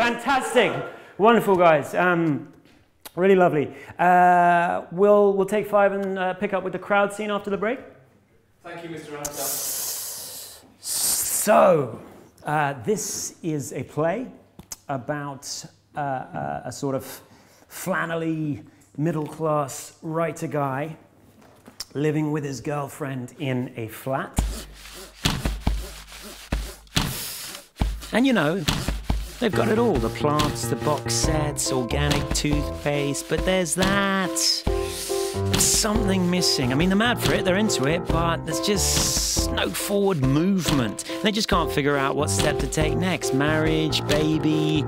Fantastic. Wonderful, guys. Um, really lovely. Uh, we'll, we'll take five and uh, pick up with the crowd scene after the break. Thank you, Mr. Adamsdale. So, uh, this is a play about uh, uh, a sort of flannelly, middle class writer guy living with his girlfriend in a flat. And you know, they've got it all the plants, the box sets, organic toothpaste, but there's that. Something missing. I mean, they're mad for it, they're into it, but there's just no forward movement. They just can't figure out what step to take next marriage, baby.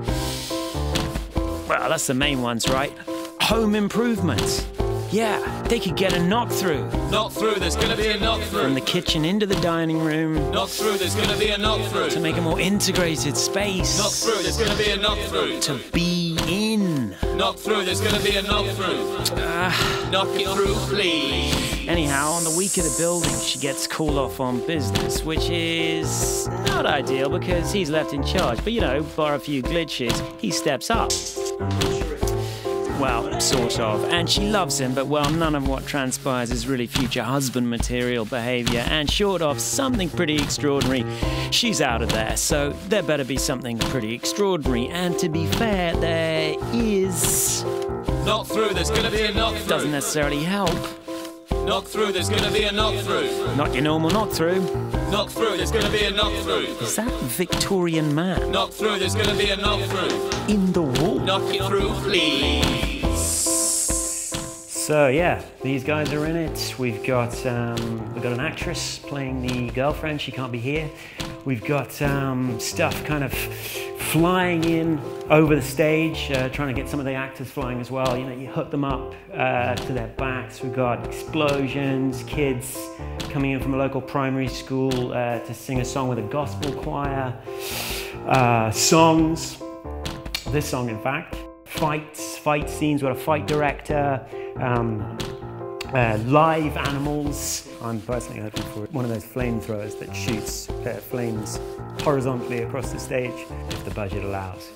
Well, that's the main ones, right? Home improvement. Yeah, they could get a knock through Knock through, there's gonna be a knock through. from the kitchen into the dining room Knock through, there's gonna be a knock through. to make a more integrated space. Knock through, there's gonna be a knock through. To be in. Knock through, there's gonna be a knock through. Ah. Knock it through, please. Anyhow, on the week of the building, she gets called off on business, which is not ideal because he's left in charge. But you know, bar a few glitches, he steps up. Well, sort of. And she loves him, but well, none of what transpires is really future husband material behaviour. And short of something pretty extraordinary, she's out of there. So there better be something pretty extraordinary. And to be fair, there is. Knock through, there's gonna be a knock through. Doesn't necessarily help. Knock through, there's gonna be a knock through. Not your normal knock through. Knock through, there's gonna be a knock through. Is that Victorian man Knock through, there's gonna be a knock through. in the wall? Knock it through, please. So yeah, these guys are in it. We've got um, we've got an actress playing the girlfriend. She can't be here. We've got um, stuff kind of flying in over the stage, uh, trying to get some of the actors flying as well. You know, you hook them up uh, to their backs. We've got explosions, kids coming in from a local primary school uh, to sing a song with a gospel choir, uh, songs this song, in fact. Fights, fight scenes, we've got a fight director, um, uh, live animals. I'm personally hoping for one of those flamethrowers that shoots uh, flames horizontally across the stage, if the budget allows.